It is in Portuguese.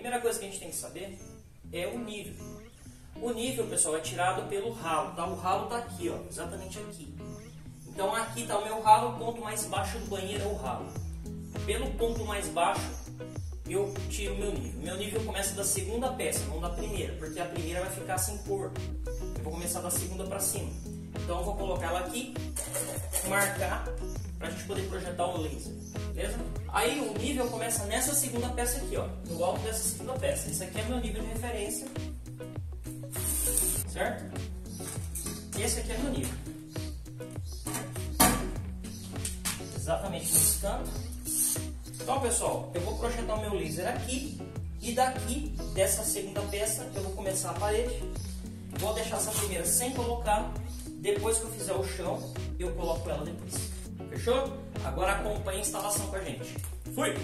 primeira coisa que a gente tem que saber é o nível. O nível, pessoal, é tirado pelo ralo, tá? O ralo tá aqui, ó, exatamente aqui. Então aqui tá o meu ralo, o ponto mais baixo do banheiro é o ralo. Pelo ponto mais baixo, eu tiro o meu nível. Meu nível começa da segunda peça, não da primeira, porque a primeira vai ficar sem cor. Eu vou começar da segunda para cima. Então eu vou colocar ela aqui, marcar, para a gente poder projetar o laser, beleza? Aí o nível começa nessa segunda peça aqui, ó, no alto dessa segunda peça. Esse aqui é meu nível de referência, certo? Esse aqui é meu nível. Exatamente nesse canto. Então, pessoal, eu vou projetar o meu laser aqui e daqui dessa segunda peça eu vou começar a parede. Vou deixar essa primeira sem colocar. Depois que eu fizer o chão, eu coloco ela depois. Fechou? Agora acompanhe a instalação com a gente. Fui!